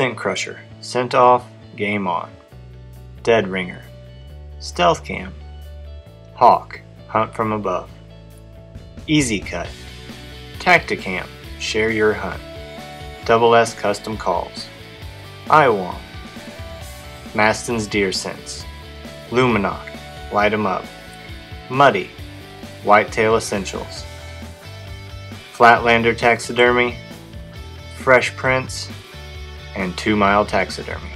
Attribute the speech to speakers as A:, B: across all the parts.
A: Scent Crusher, scent off, game on. Dead Ringer, Stealth Cam. Hawk, hunt from above. Easy Cut, Tactacam, share your hunt. Double S Custom Calls. IWAM, Maston's Deer Sense. Luminoc, light 'em up. Muddy, Whitetail Essentials. Flatlander Taxidermy, Fresh Prints, and Two Mile Taxidermy.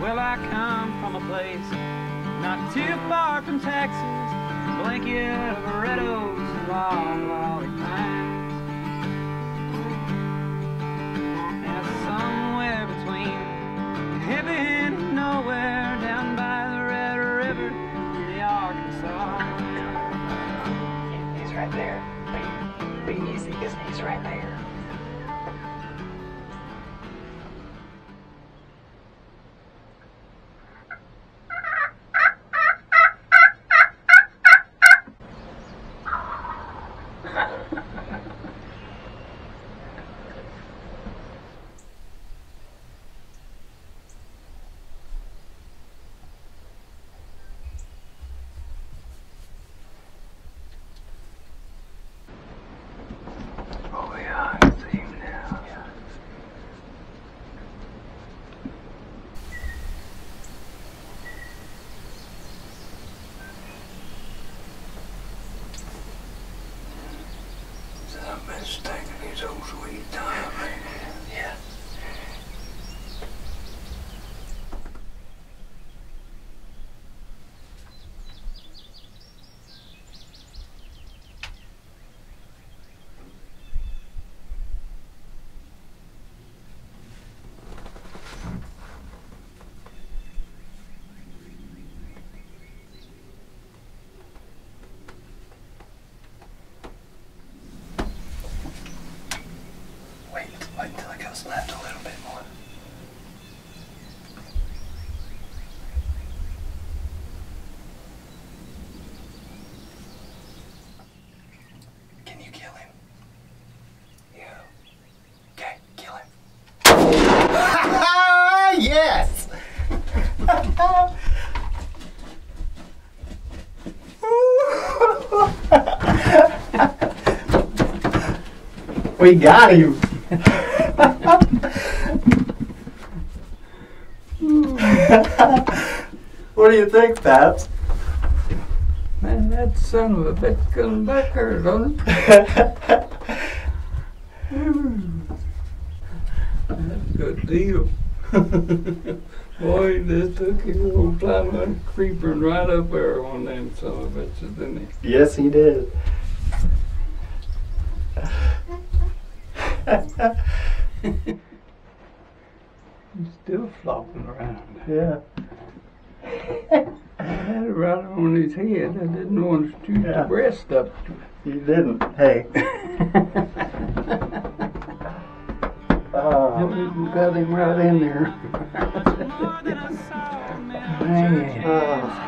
B: Well, I come from a place not too far from Texas, blanket of red
C: old sweet time, man. Yeah. Wait, wait until it goes left a little bit more. Can you kill him? Yeah. Okay, kill him. yes! We got him. what do you think, Paps?
D: Man, that son of a bitch comes back here, don't it? That's a good deal. Boy, this took him a little time on creeping right up there on them son of a bitches, didn't he?
C: yes, he did.
D: He's still flopping around.
C: yeah.
D: I had it right on his head. I didn't want to shoot
C: Yeah.
D: the breast up.
C: You didn't. Hey.
D: I
C: oh,
D: went got him right in there.
B: More than I saw, man.
D: Man.
C: Oh.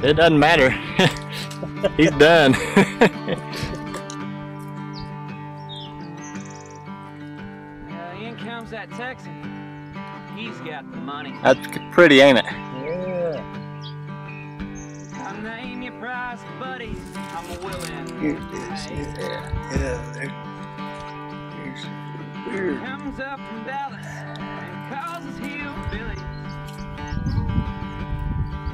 D: It doesn't matter. He's done. uh, in
A: comes that Texan. He's
C: got the money.
A: That's pretty, ain't it?
B: Yeah.
C: Price, buddy. I'm willing.
B: Here it is. Yeah. Yeah. Mm.
C: Comes up from Dallas and calls us hillbillies.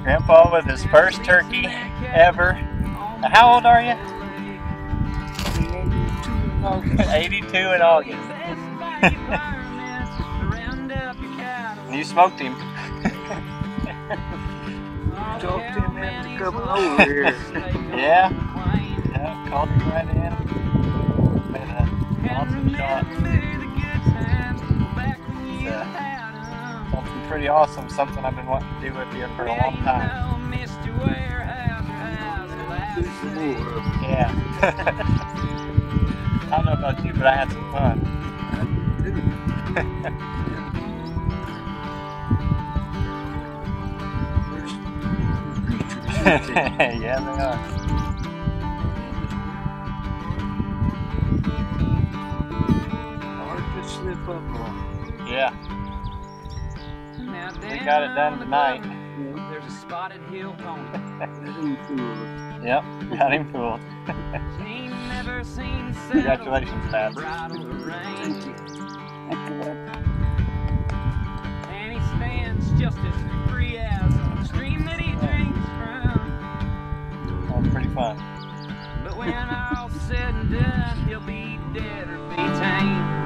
A: Grandpa with his first turkey ever. Now, How old are you? 82 in August. You smoked him.
B: Talked him into coming over here.
A: Yeah. Yeah, called him right in. Made a awesome shot. Yeah. Something pretty awesome, something I've been wanting to do with you for a long time.
B: Do some more of 'em.
A: Yeah. I don't know about you, but I had some fun.
B: There's creatures out there.
A: yeah, they are.
B: Hard to slip up on.
A: Yeah, we got it done tonight.
C: There's a spotted hill pony.
B: Let him fool
A: Yep, got him fooled.
C: Ain't never seen
A: Congratulations, Dad.
C: bridle the And he stands just as free as the stream that he drinks from.
A: That was pretty fun.
C: But when all's said and done, he'll be dead or be tamed.